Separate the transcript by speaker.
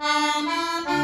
Speaker 1: Ha um,